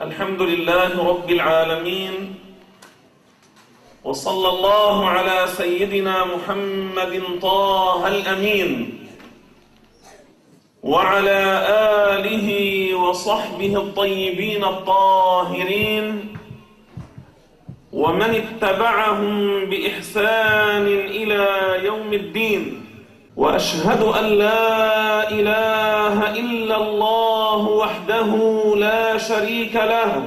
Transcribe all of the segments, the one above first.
الحمد لله رب العالمين وصلى الله على سيدنا محمد طه الأمين وعلى آله وصحبه الطيبين الطاهرين ومن اتبعهم بإحسان إلى يوم الدين وأشهد أن لا إله إلا الله وحده لا شريك له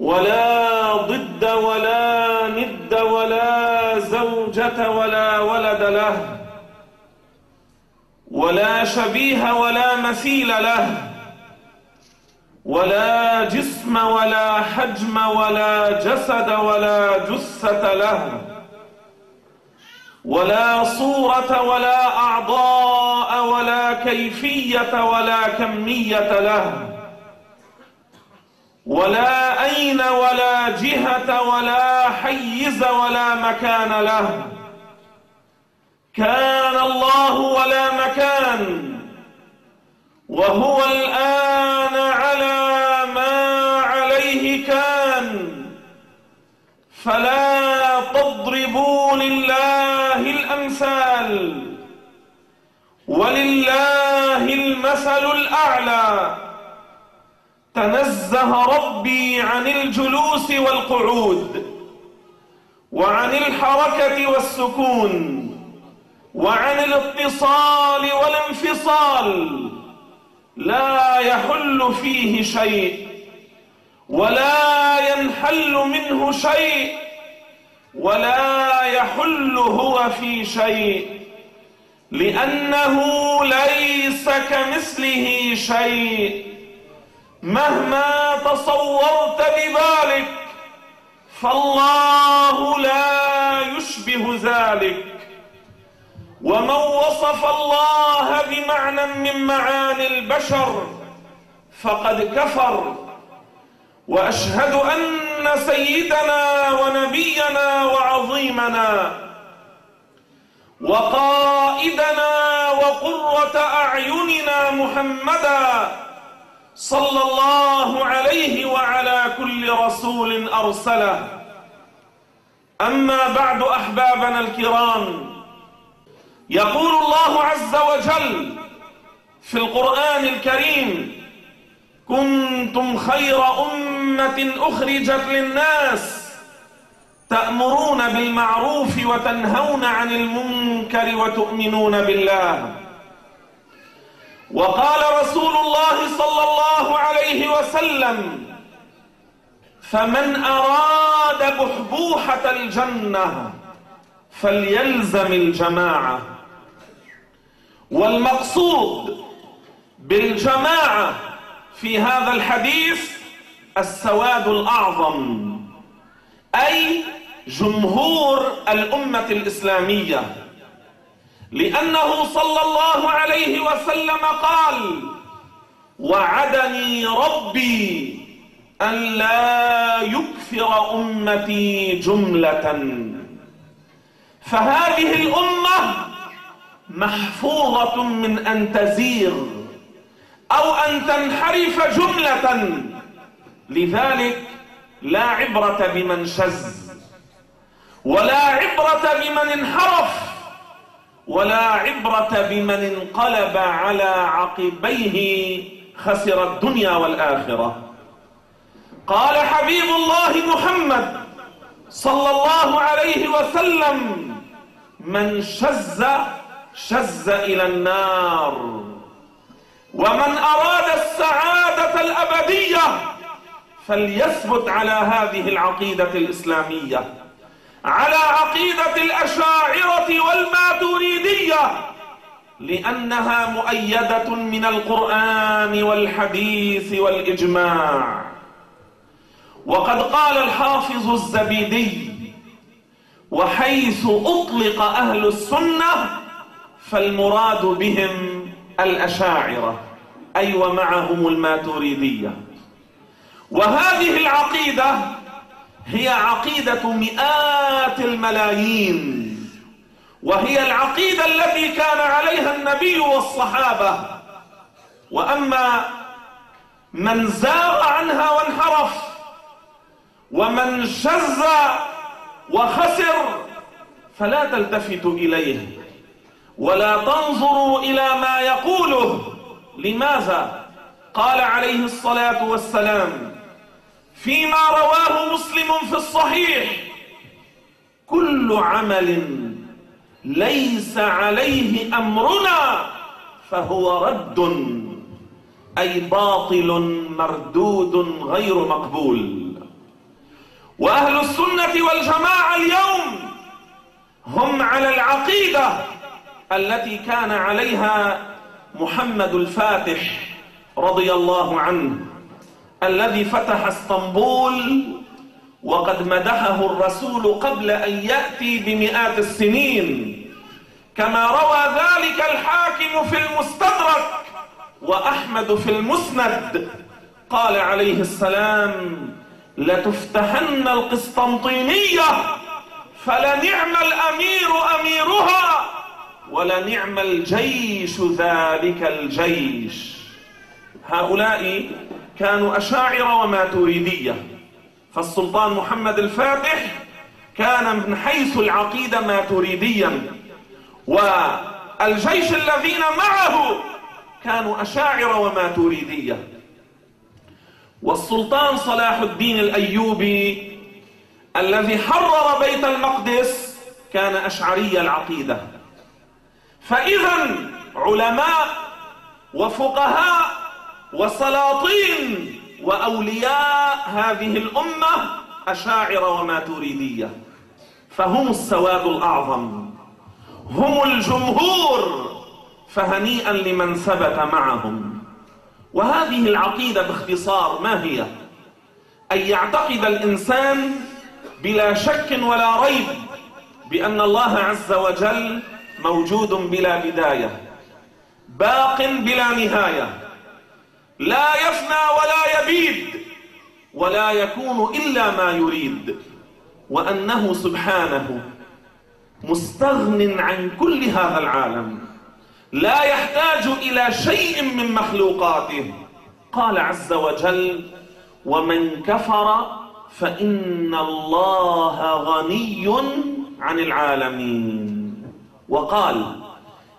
ولا ضد ولا ند ولا زوجة ولا ولد له ولا شبيه ولا مثيل له ولا جسم ولا حجم ولا جسد ولا جثة له. ولا صورة ولا أعضاء ولا كيفية ولا كمية له. ولا أين ولا جهة ولا حيز ولا مكان له. كان الله ولا مكان. وهو الآن على ما عليه كان. فلا تضربوا لله الأمثال ولله المثل الأعلى. تنزه ربي عن الجلوس والقعود وعن الحركة والسكون وعن الاتصال والانفصال. لا يحل فيه شيء ولا ينحل منه شيء ولا يحل هو في شيء. لأنه ليس كمثله شيء. مهما تصورت بذلك فالله لا يشبه ذلك. ومن وصف الله بمعنى من معاني البشر فقد كفر. وأشهد أن سيدنا ونبينا وعظيمنا وقائدنا وقرة أعيننا محمدا صلى الله عليه وعلى كل رسول أرسله. أما بعد أحبابنا الكرام يقول الله عز وجل في القرآن الكريم كنتم خير أمة أخرجت للناس تأمرون بالمعروف وتنهون عن المنكر وتؤمنون بالله. وقال رسول الله صلى الله عليه وسلم فمن أراد بحبوحة الجنة فليلزم الجماعة. والمقصود بالجماعة في هذا الحديث السواد الأعظم أي جمهور الأمة الإسلامية لأنه صلى الله عليه وسلم قال وعدني ربي أن لا يكثر أمتي جملة. فهذه الأمة محفوظة من أن تزيغ أو أن تنحرف جملة لذلك لا عبرة بمن شذ. ولا عبرة بمن انحرف ولا عبرة بمن انقلب على عقبيه خسر الدنيا والآخرة. قال حبيب الله محمد صلى الله عليه وسلم من شذ شز إلى النار ومن أراد السعادة الأبدية فليثبت على هذه العقيدة الإسلامية. على عقيدة الأشاعرة والماتريدية لأنها مؤيدة من القرآن والحديث والإجماع. وقد قال الحافظ الزبيدي وحيث أطلق أهل السنة فالمراد بهم الأشاعرة أي ومعهم الماتريدية. وهذه العقيدة هي عقيدة مئات الملايين وهي العقيدة التي كان عليها النبي والصحابة. وأما من زاغ عنها وانحرف ومن شز وخسر فلا تلتفتوا إليه ولا تنظروا إلى ما يقوله. لماذا؟ قال عليه الصلاة والسلام فيما رواه مسلم في الصحيح. كل عمل ليس عليه أمرنا فهو رد أي باطل مردود غير مقبول. وأهل السنة والجماعة اليوم هم على العقيدة التي كان عليها محمد الفاتح رضي الله عنه. الذي فتح اسطنبول وقد مدحه الرسول قبل أن يأتي بمئات السنين. كما روى ذلك الحاكم في المستدرك وأحمد في المسند. قال عليه السلام لتفتحن القسطنطينية فلنعم الأمير أميرها ولنعم الجيش ذلك الجيش. هؤلاء كانوا أشاعر وماتريدية فالسلطان محمد الفاتح كان من حيث العقيدة ماتريديا والجيش الذين معه كانوا أشاعر وماتريدية والسلطان صلاح الدين الأيوبي الذي حرر بيت المقدس كان أشعري العقيدة. فإذا علماء وفقهاء وسلاطين وأولياء هذه الأمة أشاعر وماتريدية. فهم السواد الأعظم هم الجمهور فهنيئا لمن ثبت معهم. وهذه العقيدة باختصار ما هي؟ أن يعتقد الإنسان بلا شك ولا ريب بأن الله عز وجل موجود بلا بداية باق بلا نهاية. لا يفنى ولا يبيد ولا يكون إلا ما يريد وأنه سبحانه مستغن عن كل هذا العالم لا يحتاج إلى شيء من مخلوقاته. قال عز وجل ومن كفر فإن الله غني عن العالمين وقال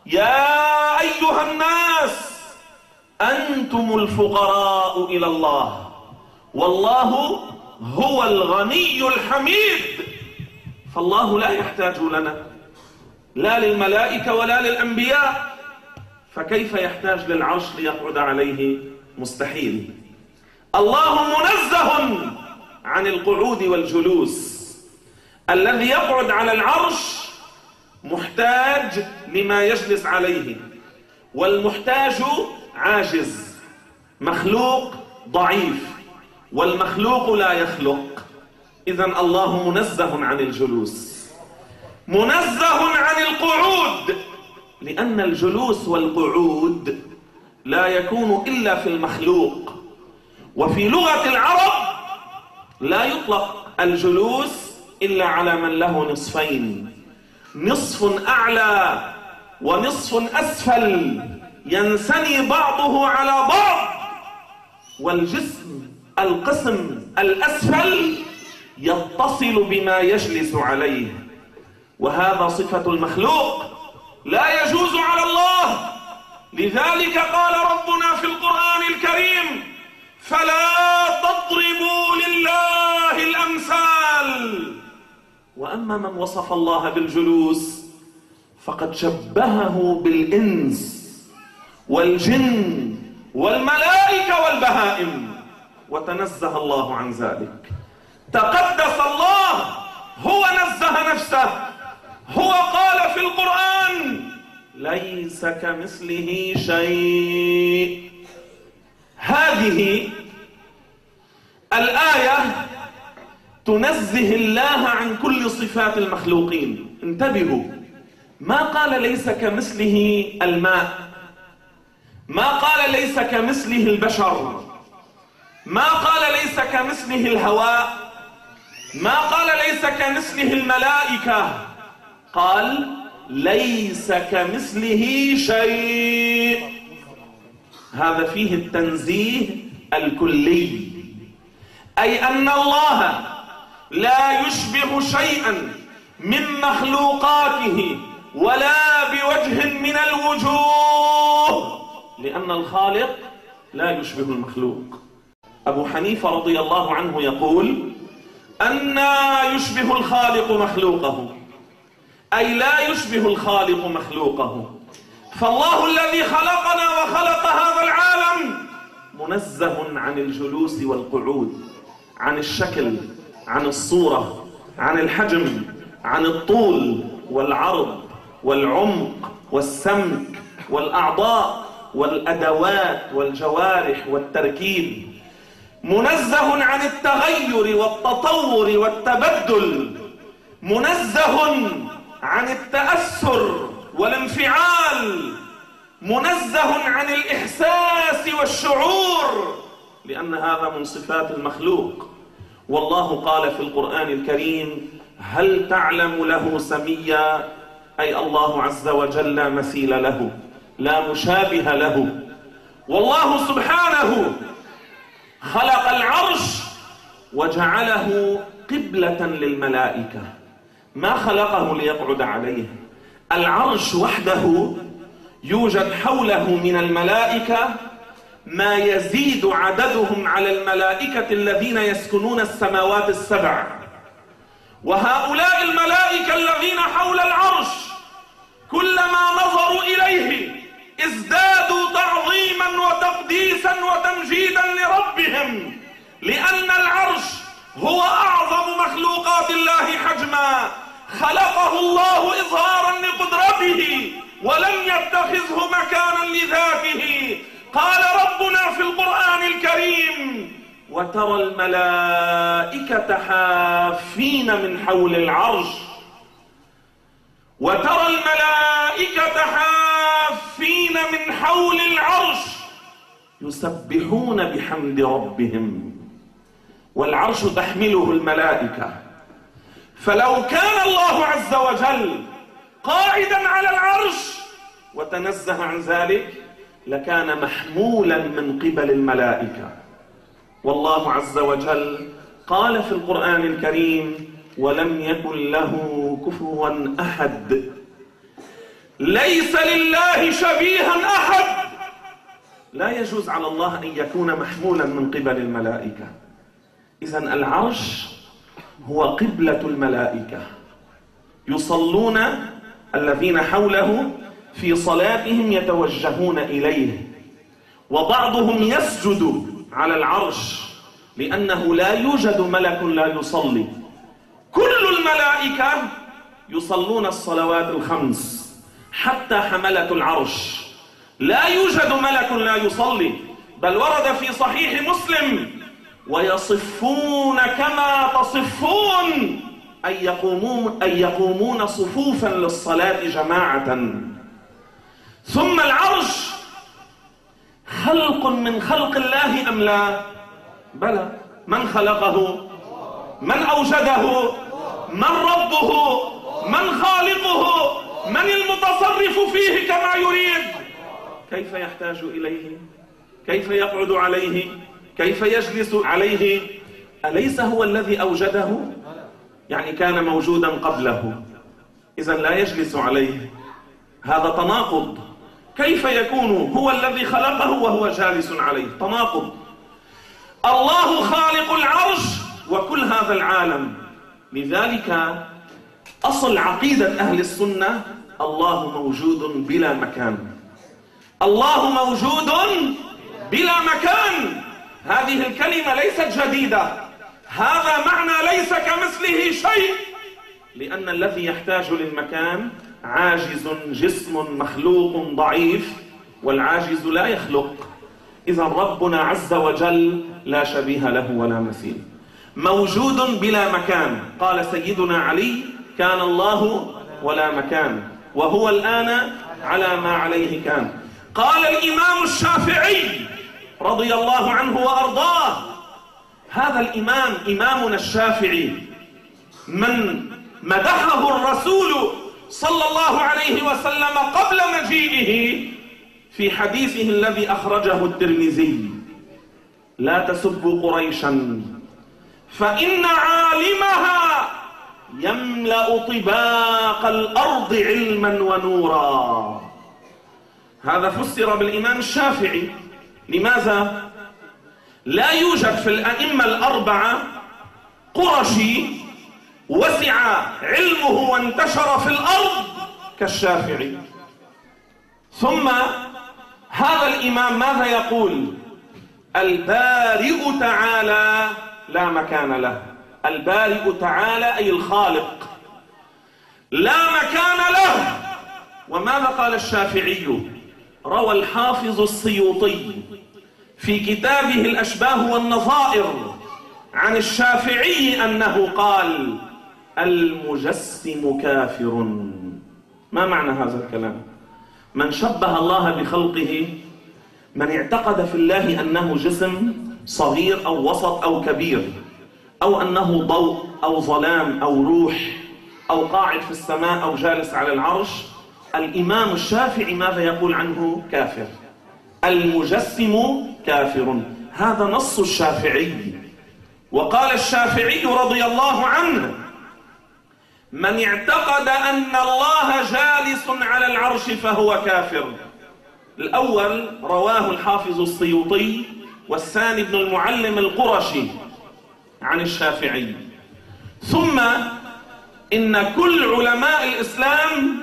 يا أيها الناس أنتم الفقراء إلى الله. والله هو الغني الحميد. فالله لا يحتاج لنا. لا للملائكة ولا للأنبياء. فكيف يحتاج للعرش ليقعد عليه؟ مستحيل. الله منزه عن القعود والجلوس. الذي يقعد على العرش محتاج لما يجلس عليه. والمحتاج عاجز مخلوق ضعيف والمخلوق لا يخلق. إذا الله منزه عن الجلوس منزه عن القعود. لأن الجلوس والقعود لا يكون إلا في المخلوق وفي لغة العرب لا يطلق الجلوس إلا على من له نصفين نصف أعلى ونصف أسفل. ينثني بعضه على بعض والجسم القسم الأسفل يتصل بما يجلس عليه. وهذا صفة المخلوق لا يجوز على الله. لذلك قال ربنا في القرآن الكريم فلا تضربوا لله الأمثال. وأما من وصف الله بالجلوس فقد شبهه بالإنس. والجن والملائكة والبهائم. وتنزه الله عن ذلك. تقدس الله هو نزه نفسه. هو قال في القرآن ليس كمثله شيء. هذه الآية تنزه الله عن كل صفات المخلوقين. انتبهوا. ما قال ليس كمثله الماء؟ ما قال ليس كمثله البشر؟ ما قال ليس كمثله الهواء؟ ما قال ليس كمثله الملائكة؟ قال ليس كمثله شيء. هذا فيه التنزيه الكلي. أي أن الله لا يشبه شيئا من مخلوقاته ولا بوجه من الوجوه. لأن الخالق لا يشبه المخلوق. أبو حنيفة رضي الله عنه يقول أنا يشبه الخالق مخلوقه أي لا يشبه الخالق مخلوقه. فالله الذي خلقنا وخلق هذا العالم منزه عن الجلوس والقعود عن الشكل عن الصورة عن الحجم عن الطول والعرض والعمق والسمك والأعضاء. والأدوات والجوارح والتركيب منزه عن التغير والتطور والتبدل منزه عن التأثر والانفعال منزه عن الإحساس والشعور لأن هذا من صفات المخلوق. والله قال في القرآن الكريم هل تعلم له سميا? أي الله عز وجل مثيل له. لا مشابه له. والله سبحانه خلق العرش وجعله قبلة للملائكة. ما خلقه ليقعد عليه. العرش وحده يوجد حوله من الملائكة. ما يزيد عددهم على الملائكة الذين يسكنون السماوات السبع. وهؤلاء الملائكة الذين حول العرش كلما نظروا إليه ازدادوا تعظيما وتقديسا وتمجيدا لربهم لأن العرش هو أعظم مخلوقات الله حجما خلقه الله إظهارا لقدرته ولم يتخذه مكانا لذاته. قال ربنا في القرآن الكريم وترى الملائكة حافين من حول العرش. وترى الملائكة حافين من حول العرش يسبحون بحمد ربهم. والعرش تحمله الملائكة. فلو كان الله عز وجل قاعدا على العرش وتنزه عن ذلك لكان محمولا من قبل الملائكة. والله عز وجل قال في القرآن الكريم ولم يكن له كفوا أحد. ليس لله شبيها أحد. لا يجوز على الله أن يكون محمولا من قبل الملائكة. إذا العرش هو قبلة الملائكة. يصلون الذين حوله في صلاتهم يتوجهون إليه. وبعضهم يسجد على العرش لأنه لا يوجد ملك لا يصلي. كل الملائكة يصلون الصلوات الخمس حتى حملة العرش. لا يوجد ملك لا يصلي. بل ورد في صحيح مسلم ويصفون كما تصفون. أن يقومون, أن يقومون صفوفا للصلاة جماعة. ثم العرش. خلق من خلق الله أم لا؟ بلى. من خلقه؟ من أوجده؟ من ربه؟ من خالقه؟ من المتصرف فيه كما يريد؟ كيف يحتاج إليه؟ كيف يقعد عليه؟ كيف يجلس عليه؟ أليس هو الذي أوجده؟ يعني كان موجودا قبله. إذا لا يجلس عليه. هذا تناقض. كيف يكون هو الذي خلقه وهو جالس عليه؟ تناقض. الله خالق العرش وكل هذا العالم. لذلك أصل عقيدة أهل السنة الله موجود بلا مكان. الله موجود بلا مكان. هذه الكلمة ليست جديدة. هذا معنى ليس كمثله شيء. لأن الذي يحتاج للمكان عاجز جسم مخلوق ضعيف والعاجز لا يخلق. إذا ربنا عز وجل لا شبيه له ولا مثيل. موجود بلا مكان. قال سيدنا علي كان الله ولا مكان. وهو الآن على ما عليه كان. قال الإمام الشافعي رضي الله عنه وأرضاه. هذا الإمام إمامنا الشافعي من مدحه الرسول صلى الله عليه وسلم قبل مجيئه في حديثه الذي أخرجه الترمذي. لا تسبوا قريشا فإن عالمها يملأ طباق الأرض علما ونورا. هذا فسر بالإمام الشافعي. لماذا؟ لا يوجد في الأئمة الأربعة قرشي وسع علمه وانتشر في الأرض كالشافعي. ثم هذا الإمام ماذا يقول؟ البارئ تعالى لا مكان له. البارئ تعالى أي الخالق. لا مكان له. وماذا قال الشافعي؟ روى الحافظ السيوطي في كتابه الأشباه والنظائر عن الشافعي أنه قال المجسم كافر. ما معنى هذا الكلام؟ من شبه الله بخلقه من اعتقد في الله أنه جسم صغير أو وسط أو كبير أو أنه ضوء أو ظلام أو روح أو قاعد في السماء أو جالس على العرش الإمام الشافعي ماذا يقول عنه؟ كافر. المجسم كافر. هذا نص الشافعي. وقال الشافعي رضي الله عنه من اعتقد أن الله جالس على العرش فهو كافر. الأول رواه الحافظ السيوطي والثاني ابن المعلم القرشي عن الشافعي. ثم إن كل علماء الإسلام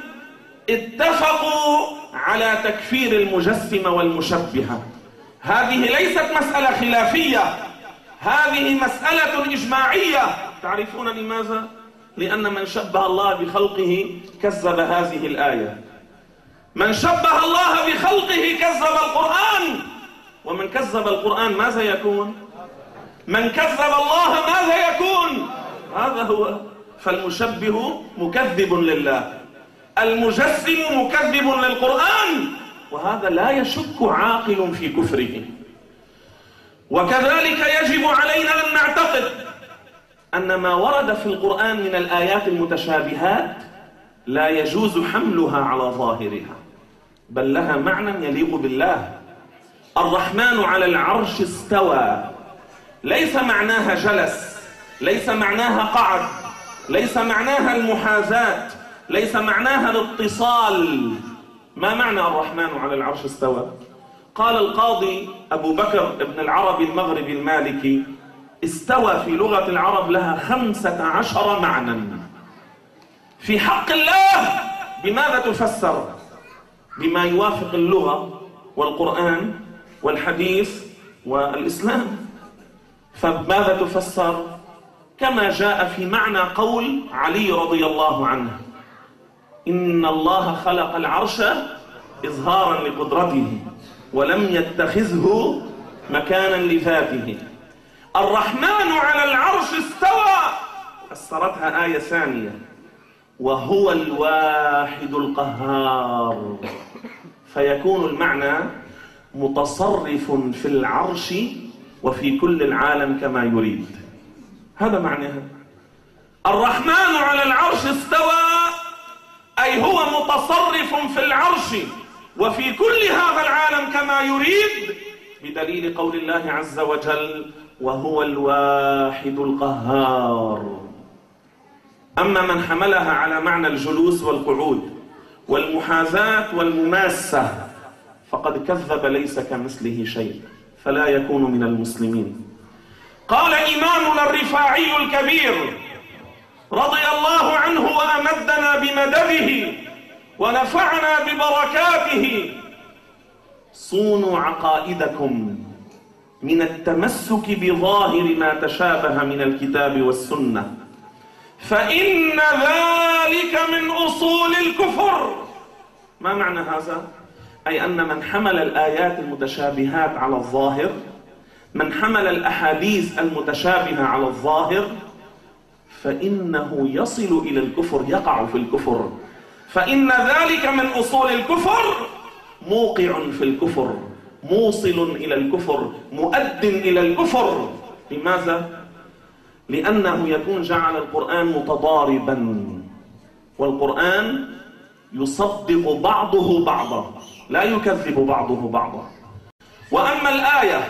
اتفقوا على تكفير المجسمة والمشبهة هذه ليست مسألة خلافية. هذه مسألة إجماعية. تعرفون لماذا؟ لأن من شبه الله بخلقه كذب هذه الآية. من شبه الله بخلقه كذب القرآن. ومن كذب القرآن ماذا يكون؟ من كذب الله ماذا يكون؟ هذا هو. فالمشبه مكذب لله. المجسم مكذب للقرآن. وهذا لا يشك عاقل في كفره. وكذلك يجب علينا أن نعتقد أن ما ورد في القرآن من الآيات المتشابهات لا يجوز حملها على ظاهرها بل لها معنى يليق بالله. الرحمن على العرش استوى. ليس معناها جلس ليس معناها قعد ليس معناها المحاذاة. ليس معناها الاتصال. ما معنى الرحمن على العرش استوى؟ قال القاضي أبو بكر ابن العربي المغربي المالكي استوى في لغة العرب لها خمسة عشر معنى. في حق الله بماذا تفسر؟ بما يوافق اللغة والقرآن والحديث والإسلام. فماذا تفسر؟ كما جاء في معنى قول علي رضي الله عنه. إن الله خلق العرش إظهارا لقدرته ولم يتخذه مكانا لذاته. الرحمن على العرش استوى! فسرتها آية ثانية. وهو الواحد القهار. فيكون المعنى متصرف في العرش وفي كل العالم كما يريد. هذا معناها. الرحمن على العرش استوى! أي هو متصرف في العرش وفي كل هذا العالم كما يريد بدليل قول الله عز وجل وهو الواحد القهار أما من حملها على معنى الجلوس والقعود والمحاذاة والمماسة فقد كذب ليس كمثله شيء فلا يكون من المسلمين. قال إمامنا الرفاعي الكبير رضي الله عنه وأمدنا بمدده ونفعنا ببركاته. صونوا عقائدكم من التمسك بظاهر ما تشابه من الكتاب والسنة. فإن ذلك من أصول الكفر. ما معنى هذا؟ أي أن من حمل الآيات المتشابهات على الظاهر من حمل الأحاديث المتشابهة على الظاهر فإنه يصل إلى الكفر يقع في الكفر. فإن ذلك من أصول الكفر موقع في الكفر موصل إلى الكفر مؤد إلى الكفر. لماذا؟ لأنه يكون جعل القرآن متضاربا. والقرآن يصدق بعضه بعضا لا يكذب بعضه بعضا. وأما الآية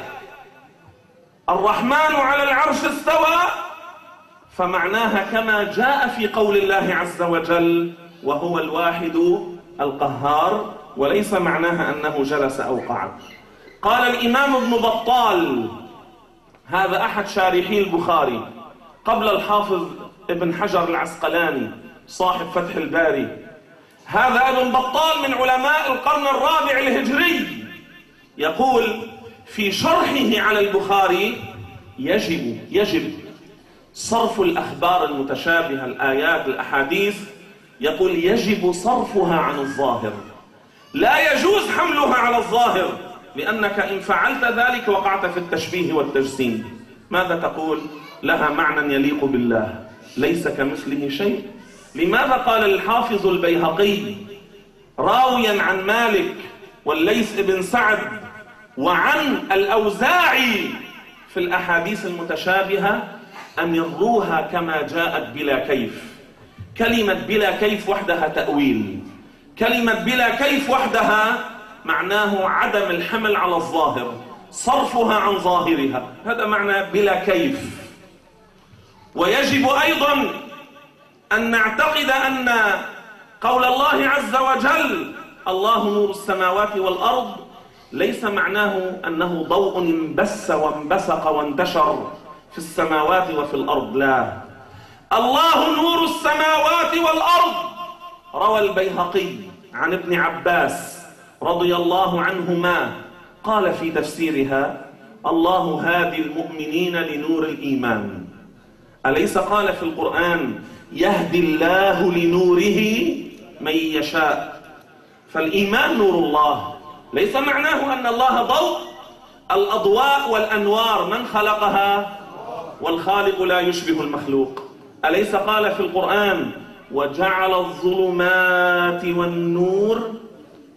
الرحمن على العرش استوى فمعناها كما جاء في قول الله عز وجل وهو الواحد القهار وليس معناها أنه جلس أو قعد. قال الإمام ابن بطال هذا أحد شارحي البخاري قبل الحافظ ابن حجر العسقلاني صاحب فتح الباري. هذا ابن بطال من علماء القرن الرابع الهجري. يقول في شرحه على البخاري يجب يجب صرف الأخبار المتشابهة الآيات الأحاديث يقول يجب صرفها عن الظاهر. لا يجوز حملها على الظاهر لأنك إن فعلت ذلك وقعت في التشبيه والتجسيم. ماذا تقول؟ لها معنى يليق بالله. ليس كمثله شيء. لماذا قال الحافظ البيهقي راويا عن مالك والليث بن سعد وعن الأوزاعي في الأحاديث المتشابهة أمروها كما جاءت بلا كيف. كلمة بلا كيف وحدها تأويل. كلمة بلا كيف وحدها معناه عدم الحمل على الظاهر صرفها عن ظاهرها. هذا معنى بلا كيف. ويجب أيضا أن نعتقد أن قول الله عز وجل الله نور السماوات والأرض ليس معناه أنه ضوء انبس وانبسق وانتشر. في السماوات وفي الأرض. لا. الله نور السماوات والأرض. روى البيهقي عن ابن عباس رضي الله عنهما. قال في تفسيرها الله هادي المؤمنين لنور الإيمان. أليس قال في القرآن يهدي الله لنوره من يشاء؟ فالإيمان نور الله. ليس معناه أن الله ضوء الأضواء والأنوار. من خلقها؟ والخالق لا يشبه المخلوق. أليس قال في القرآن وجعل الظلمات والنور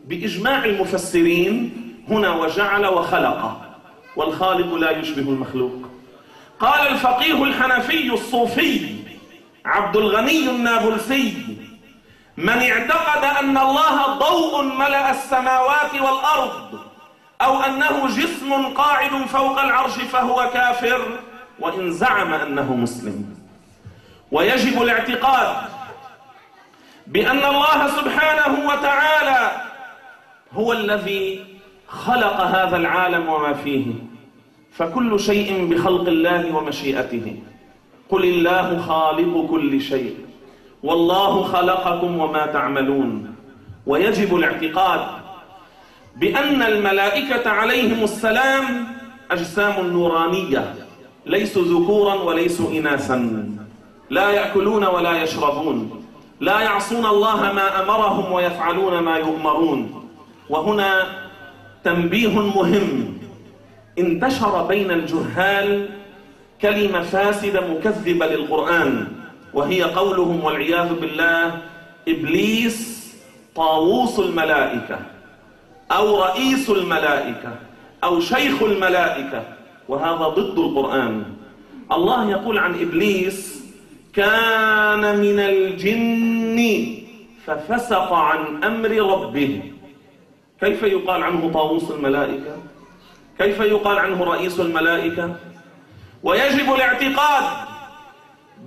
بإجماع المفسرين هنا وجعل وخلق والخالق لا يشبه المخلوق. قال الفقيه الحنفي الصوفي عبد الغني النابلسي من اعتقد أن الله ضوء ملأ السماوات والأرض أو أنه جسم قاعد فوق العرش فهو كافر وإن زعم أنه مسلم. ويجب الاعتقاد بأن الله سبحانه وتعالى هو الذي خلق هذا العالم وما فيه فكل شيء بخلق الله ومشيئته. قل الله خالق كل شيء والله خلقكم وما تعملون. ويجب الاعتقاد بأن الملائكة عليهم السلام أجسام نورانية. ليسوا ذكورا وليسوا إناثا. لا يأكلون ولا يشربون. لا يعصون الله ما أمرهم ويفعلون ما يؤمرون. وهنا تنبيه مهم. انتشر بين الجهال كلمة فاسدة مكذبة للقرآن وهي قولهم والعياذ بالله إبليس طاووس الملائكة أو رئيس الملائكة أو شيخ الملائكة وهذا ضد القرآن. الله يقول عن إبليس كان من الجن ففسق عن أمر ربه. كيف يقال عنه طاووس الملائكة؟ كيف يقال عنه رئيس الملائكة؟ ويجب الاعتقاد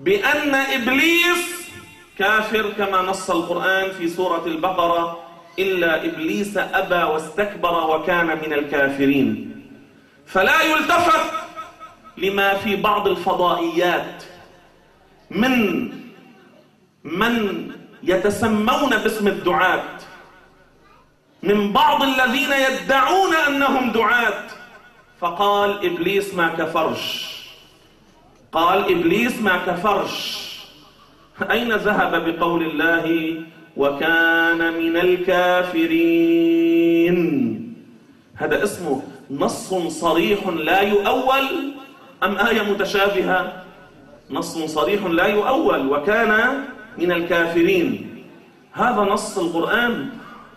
بأن إبليس كافر كما نص القرآن في سورة البقرة إلا إبليس أبى واستكبر وكان من الكافرين. فلا يلتفت لما في بعض الفضائيات من من يتسمون باسم الدعاة. من بعض الذين يدعون أنهم دعاة. فقال إبليس ما كفرش. قال إبليس ما كفرش. أين ذهب بقول الله وكان من الكافرين؟ هذا اسمه نص صريح لا يؤول أم آية متشابهة؟ نص صريح لا يؤول وكان من الكافرين. هذا نص القرآن.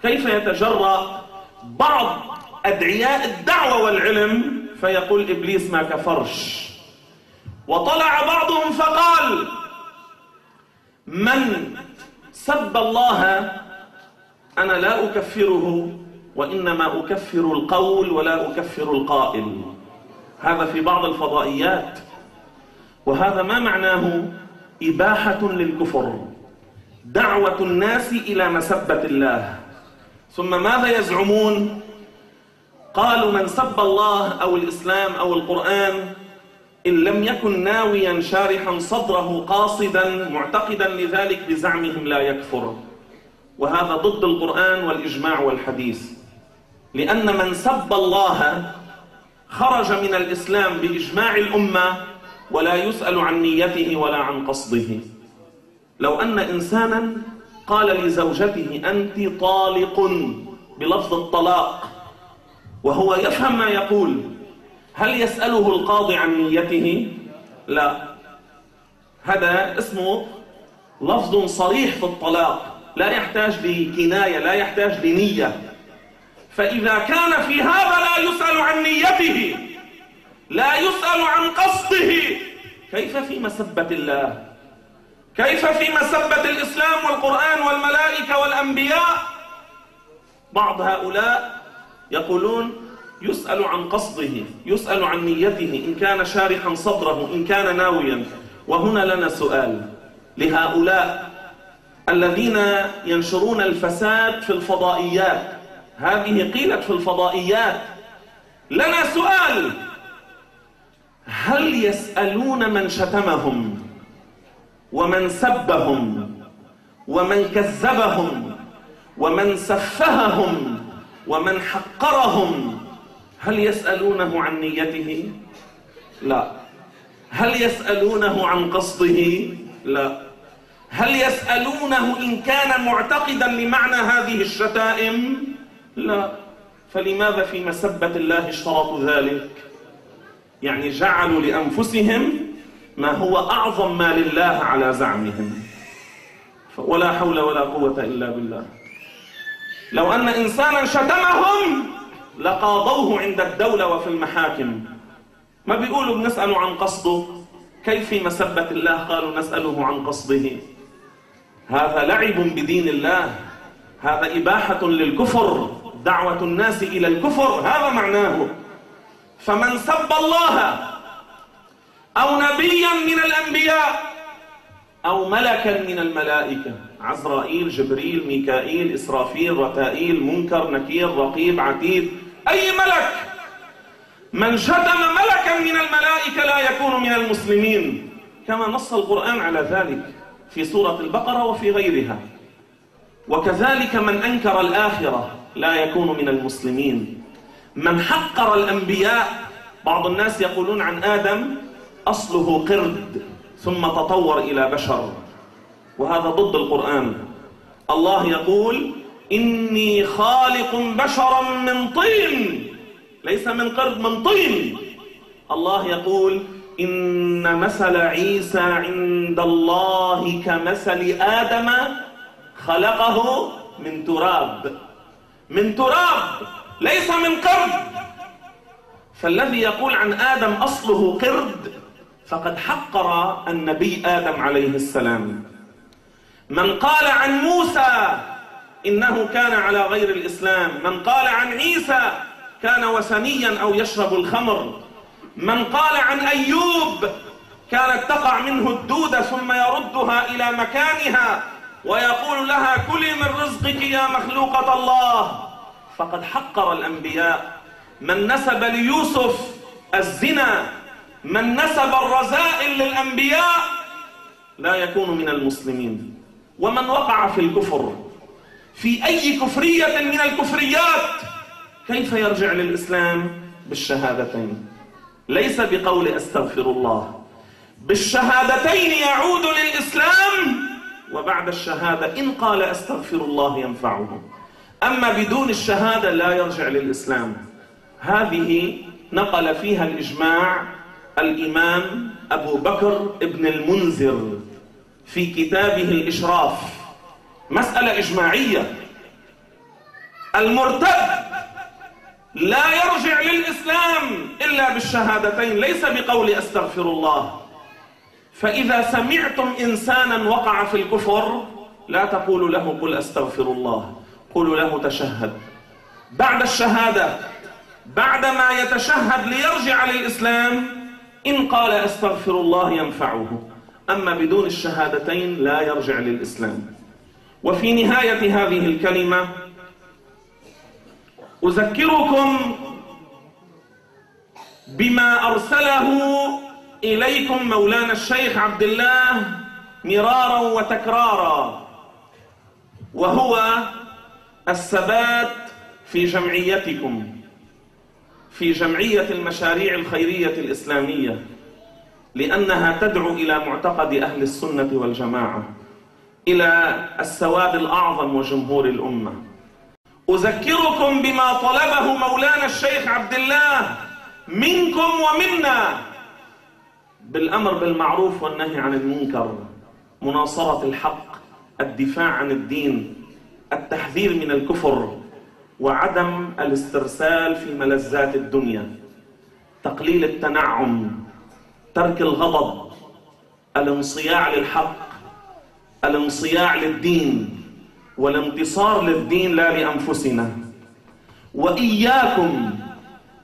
كيف يتجرأ بعض أدعياء الدعوة والعلم فيقول إبليس ما كفرش؟ وطلع بعضهم فقال من سب الله أنا لا أكفره. وإنما أكفر القول ولا أكفر القائل. هذا في بعض الفضائيات. وهذا ما معناه إباحة للكفر دعوة الناس إلى مسبة الله. ثم ماذا يزعمون؟ قالوا من سب الله أو الإسلام أو القرآن إن لم يكن ناويا شارحا صدره قاصدا معتقدا لذلك بزعمهم لا يكفر. وهذا ضد القرآن والإجماع والحديث. لأن من سب الله خرج من الإسلام بإجماع الأمة ولا يسأل عن نيته ولا عن قصده. لو أن إنسانا قال لزوجته أنت طالق بلفظ الطلاق وهو يفهم ما يقول هل يسأله القاضي عن نيته؟ لا. هذا اسمه لفظ صريح في الطلاق لا يحتاج لكناية لا يحتاج لنية. فإذا كان في هذا لا يسأل عن نيته لا يسأل عن قصده. كيف في مسبة الله؟ كيف في مسبة الإسلام والقرآن والملائكة والأنبياء؟ بعض هؤلاء يقولون يسأل عن قصده يسأل عن نيته إن كان شارحا صدره إن كان ناويا. وهنا لنا سؤال لهؤلاء الذين ينشرون الفساد في الفضائيات. هذه قيلت في الفضائيات لنا سؤال هل يسألون من شتمهم ومن سبهم ومن كذبهم ومن سفههم ومن حقرهم هل يسألونه عن نيته؟ لا هل يسألونه عن قصده؟ لا هل يسألونه إن كان معتقدا لمعنى هذه الشتائم؟ لا. فلماذا في مسبة الله اشترطوا ذلك؟ يعني جعلوا لأنفسهم ما هو أعظم ما لله على زعمهم. ولا حول ولا قوة إلا بالله. لو أن إنسانا شتمهم لقاضوه عند الدولة وفي المحاكم. ما بيقولوا بنسأله عن قصده؟ كيف في مسبة الله قالوا نسأله عن قصده؟ هذا لعب بدين الله. هذا إباحة للكفر. دعوة الناس إلى الكفر هذا معناه. فمن سب الله أو نبيا من الأنبياء أو ملكا من الملائكة. عزرائيل جبريل ميكائيل إسرافيل رتائيل منكر نكير رقيب عتيد أي ملك. من شتم ملكا من الملائكة لا يكون من المسلمين. كما نص القرآن على ذلك في سورة البقرة وفي غيرها. وكذلك من أنكر الآخرة. لا يكون من المسلمين. من حقر الأنبياء بعض الناس يقولون عن آدم أصله قرد ثم تطور إلى بشر. وهذا ضد القرآن. الله يقول إني خالق بشرا من طين ليس من قرد من طين. الله يقول إن مثل عيسى عند الله كمثل آدم خلقه من تراب. من تراب ليس من قرد. فالذي يقول عن آدم أصله قرد فقد حقر النبي آدم عليه السلام. من قال عن موسى إنه كان على غير الإسلام. من قال عن عيسى كان وثنيا أو يشرب الخمر. من قال عن أيوب كانت تقع منه الدودة ثم يردها إلى مكانها. ويقول لها كلي من رزقك يا مخلوقة الله. فقد حقر الأنبياء. من نسب ليوسف الزنا من نسب الرذائل للأنبياء لا يكون من المسلمين. ومن وقع في الكفر في أي كفرية من الكفريات كيف يرجع للإسلام؟ بالشهادتين. ليس بقول أستغفر الله. بالشهادتين يعود للإسلام وبعد الشهادة إن قال أستغفر الله ينفعه. أما بدون الشهادة لا يرجع للإسلام. هذه نقل فيها الإجماع الإمام أبو بكر ابن المنذر في كتابه الإشراف. مسألة إجماعية. المرتد لا يرجع للإسلام إلا بالشهادتين. ليس بقول أستغفر الله. فإذا سمعتم إنسانا وقع في الكفر لا تقولوا له قل أستغفر الله قولوا له تشهد. بعد الشهادة بعدما يتشهد ليرجع للإسلام إن قال أستغفر الله ينفعه. أما بدون الشهادتين لا يرجع للإسلام. وفي نهاية هذه الكلمة أذكركم بما أرسله إليكم مولانا الشيخ عبد الله مرارا وتكرارا وهو الثبات في جمعيتكم في جمعية المشاريع الخيرية الإسلامية لأنها تدعو إلى معتقد أهل السنة والجماعة إلى السواد الأعظم وجمهور الأمة. أذكركم بما طلبه مولانا الشيخ عبد الله منكم ومنا. بالأمر بالمعروف والنهي عن المنكر مناصرة الحق الدفاع عن الدين التحذير من الكفر وعدم الاسترسال في ملذات الدنيا تقليل التنعم ترك الغضب الانصياع للحق الانصياع للدين والانتصار للدين لا لأنفسنا. وإياكم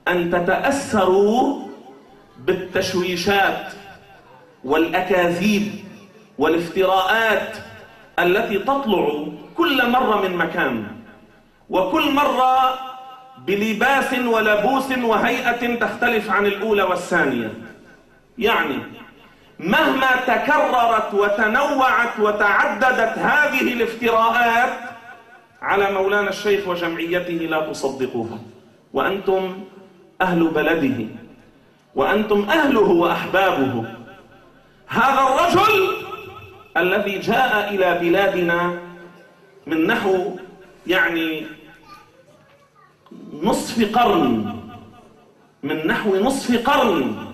أن تتأثروا بالتشويشات والأكاذيب والافتراءات التي تطلع كل مرة من مكان وكل مرة بلباس ولبوس وهيئة تختلف عن الأولى والثانية. يعني مهما تكررت وتنوعت وتعددت هذه الافتراءات على مولانا الشيخ وجمعيته لا تصدقوها وأنتم أهل بلده. وأنتم أهله وأحبابه. هذا الرجل الذي جاء إلى بلادنا من نحو يعني نصف قرن من نحو نصف قرن.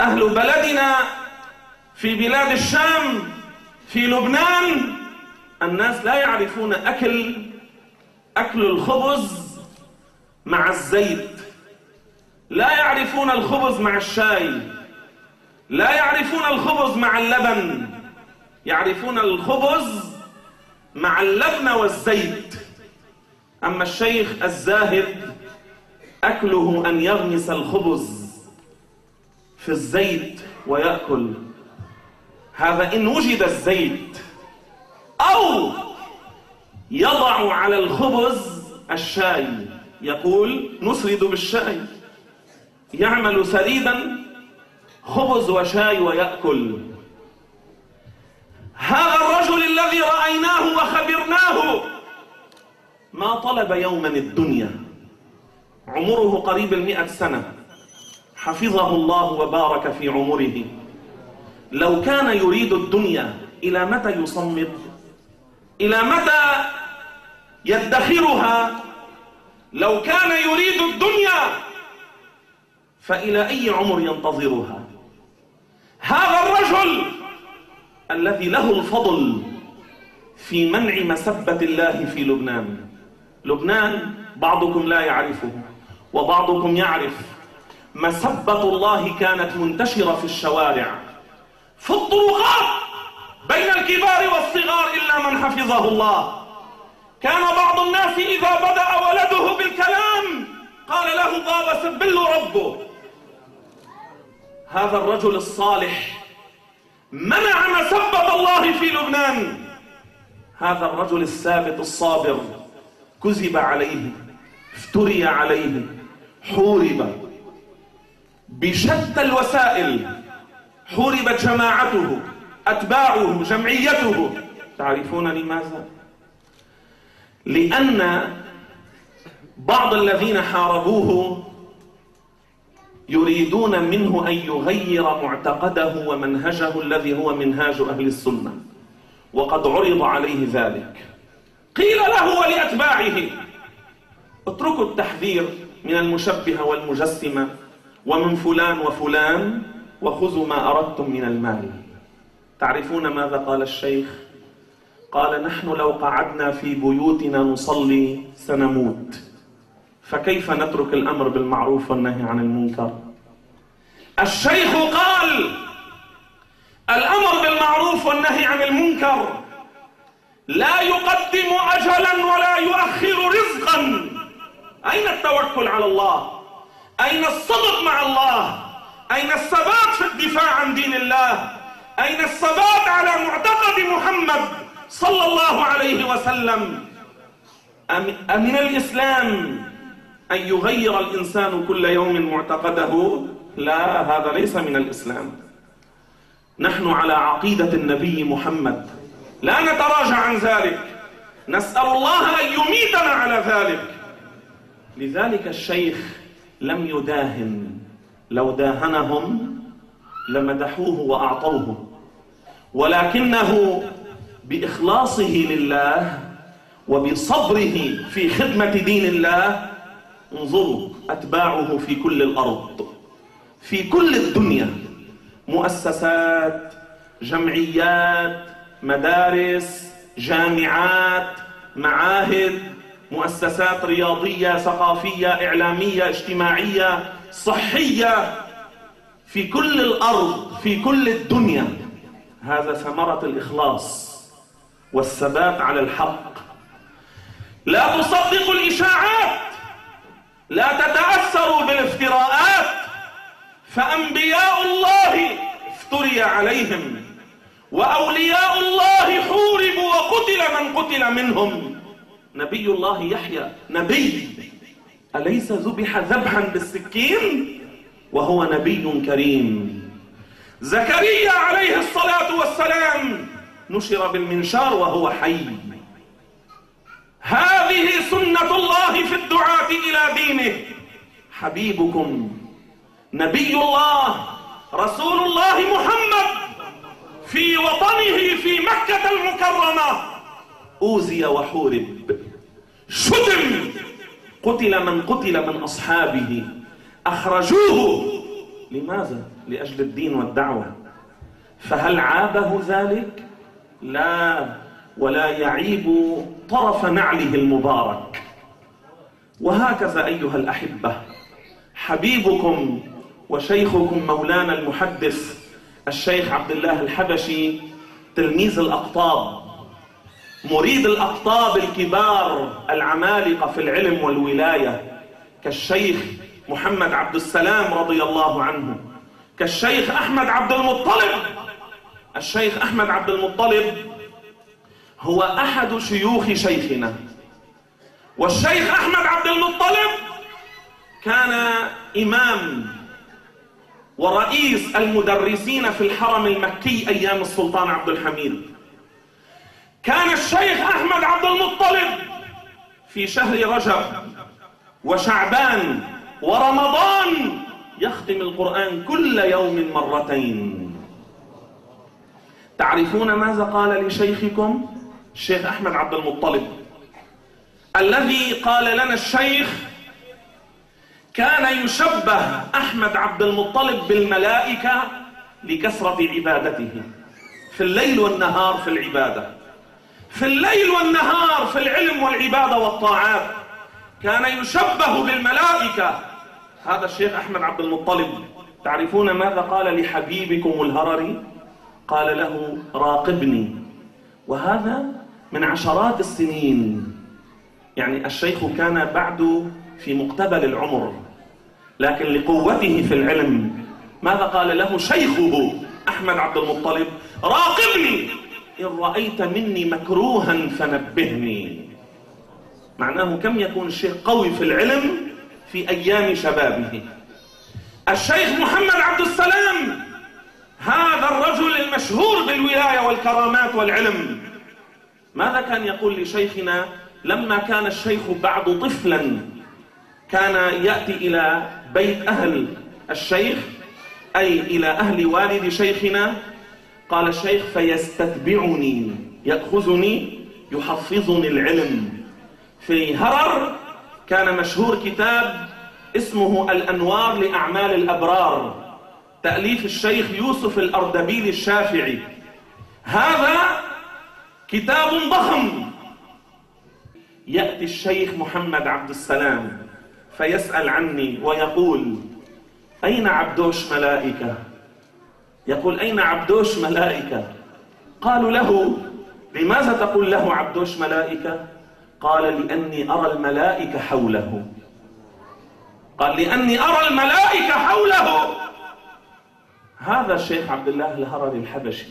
أهل بلدنا في بلاد الشام في لبنان الناس لا يعرفون أكل أكل الخبز مع الزيت. لا يعرفون الخبز مع الشاي. لا يعرفون الخبز مع اللبن. يعرفون الخبز مع اللبن والزيت. أما الشيخ الزاهد أكله أن يغمس الخبز في الزيت ويأكل. هذا إن وجد الزيت. أو يضع على الخبز الشاي. يقول نسرد بالشاي. يعمل سريدا خبز وشاي ويأكل. هذا الرجل الذي رأيناه وخبرناه. ما طلب يوما الدنيا. عمره قريب المئة سنة. حفظه الله وبارك في عمره. لو كان يريد الدنيا إلى متى يصمد؟ إلى متى يدخرها؟ لو كان يريد الدنيا فإلى أي عمر ينتظرها؟ هذا الرجل الذي له الفضل في منع مسبة الله في لبنان. لبنان بعضكم لا يعرفه وبعضكم يعرف. مسبة الله كانت منتشرة في الشوارع. في الطرقات بين الكبار والصغار إلا من حفظه الله. كان بعض الناس إذا بدأ ولده بالكلام قال له بابا سبل ربه. هذا الرجل الصالح. منع مسبة الله في لبنان. هذا الرجل الثابت الصابر. كذب عليه افتري عليه حورب. بشتى الوسائل حوربت جماعته أتباعه جمعيته. تعرفون لماذا؟ لأن بعض الذين حاربوه يريدون منه أن يغير معتقده ومنهجه الذي هو منهاج أهل السنة. وقد عرض عليه ذلك. قيل له ولأتباعه. اتركوا التحذير من المشبهة والمجسمة. ومن فلان وفلان وخذوا ما أردتم من المال. تعرفون ماذا قال الشيخ؟ قال نحن لو قعدنا في بيوتنا نصلي سنموت. فكيف نترك الأمر بالمعروف والنهي عن المنكر؟ الشيخ قال الأمر بالمعروف والنهي عن المنكر لا يقدم أجلا ولا يؤخر رزقا. أين التوكل على الله؟ أين الصدق مع الله؟ أين الثبات في الدفاع عن دين الله؟ أين الثبات على معتقد محمد صلى الله عليه وسلم؟ أمن الإسلام؟ أن يغير الإنسان كل يوم معتقده لا هذا ليس من الإسلام. نحن على عقيدة النبي محمد. لا نتراجع عن ذلك. نسأل الله أن يميتنا على ذلك. لذلك الشيخ لم يداهن. لو داهنهم لمدحوه وأعطوه. ولكنه بإخلاصه لله وبصبره في خدمة دين الله انظروا أتباعه في كل الأرض في كل الدنيا مؤسسات جمعيات مدارس جامعات معاهد مؤسسات رياضية ثقافية إعلامية اجتماعية صحية في كل الأرض في كل الدنيا. هذا ثمرة الإخلاص والثبات على الحق. لا تصدقوا الإشاعات! لا تتأثروا بالافتراءات فأنبياء الله افتري عليهم وأولياء الله حوربوا وقتل من قتل منهم. نبي الله يحيى نبي. أليس ذبح ذبحا بالسكين؟ وهو نبي كريم. زكريا عليه الصلاة والسلام نشر بالمنشار وهو حي. هذه سنة الله في الدعاة إلى دينه. حبيبكم نبي الله رسول الله محمد في وطنه في مكة المكرمة. أوزي وحورب. شتم. قتل من قتل من أصحابه. أخرجوه. لماذا؟ لأجل الدين والدعوة. فهل عابه ذلك؟ لا. ولا يعيب طرف نعله المبارك. وهكذا أيها الأحبة حبيبكم وشيخكم مولانا المحدث الشيخ عبد الله الحبشي تلميذ الأقطاب مريد الأقطاب الكبار العمالقة في العلم والولاية كالشيخ محمد عبد السلام رضي الله عنه كالشيخ أحمد عبد المطلب الشيخ أحمد عبد المطلب هو أحد شيوخ شيخنا. والشيخ أحمد عبد المطلب كان إمام ورئيس المدرسين في الحرم المكي أيام السلطان عبد الحميد. كان الشيخ أحمد عبد المطلب في شهر رجب وشعبان ورمضان يختم القرآن كل يوم مرتين. تعرفون ماذا قال لشيخكم؟ الشيخ أحمد عبد المطلب. الذي قال لنا الشيخ كان يشبه أحمد عبد المطلب بالملائكة لكثرة عبادته. في الليل والنهار في العبادة. في الليل والنهار في العلم والعبادة والطاعات. كان يشبه بالملائكة. هذا الشيخ أحمد عبد المطلب. تعرفون ماذا قال لحبيبكم الهرري؟ قال له راقبني. وهذا من عشرات السنين. يعني الشيخ كان بعد في مقتبل العمر لكن لقوته في العلم ماذا قال له شيخه أحمد عبد المطلب؟ راقبني! إن رأيت مني مكروها فنبهني. معناه كم يكون الشيخ قوي في العلم في أيام شبابه. الشيخ محمد عبد السلام هذا الرجل المشهور بالولاية والكرامات والعلم. ماذا كان يقول لشيخنا لما كان الشيخ بعد طفلا كان يأتي إلى بيت أهل الشيخ أي إلى أهل والد شيخنا؟ قال الشيخ فيستتبعني يأخذني يحفظني العلم. في هرر كان مشهور كتاب اسمه الأنوار لأعمال الأبرار تأليف الشيخ يوسف الأردبيل الشافعي هذا كتاب ضخم. يأتي الشيخ محمد عبد السلام فيسأل عني ويقول أين عبدوش ملائكة؟ يقول أين عبدوش ملائكة؟ قالوا له لماذا تقول له عبدوش ملائكة؟ قال لأني أرى الملائكة حوله. قال لأني أرى الملائكة حوله. هذا الشيخ عبد الله الهرري الحبشي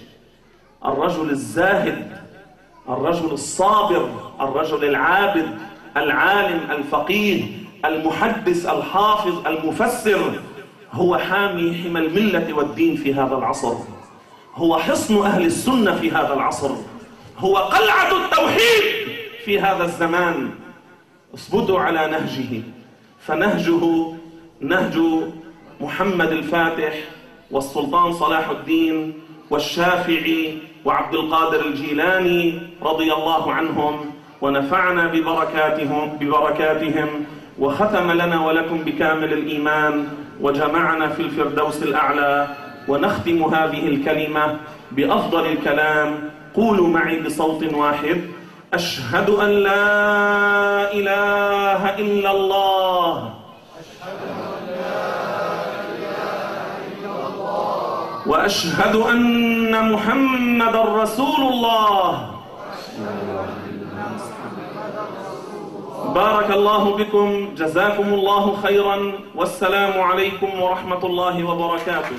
الرجل الزاهد الرجل الصابر الرجل العابد العالم الفقيه المحدث الحافظ المفسر هو حامي حمى الملة والدين في هذا العصر. هو حصن أهل السنة في هذا العصر. هو قلعة التوحيد في هذا الزمان. اثبتوا على نهجه. فنهجه نهج محمد الفاتح والسلطان صلاح الدين والشافعي وعبد القادر الجيلاني رضي الله عنهم ونفعنا ببركاتهم ببركاتهم وختم لنا ولكم بكامل الإيمان وجمعنا في الفردوس الأعلى ونختم هذه الكلمة بأفضل الكلام. قولوا معي بصوت واحد. أشهد أن لا إله إلا الله. وأشهد أن محمد رسول الله. بارك الله بكم جزاكم الله خيرا والسلام عليكم ورحمة الله وبركاته.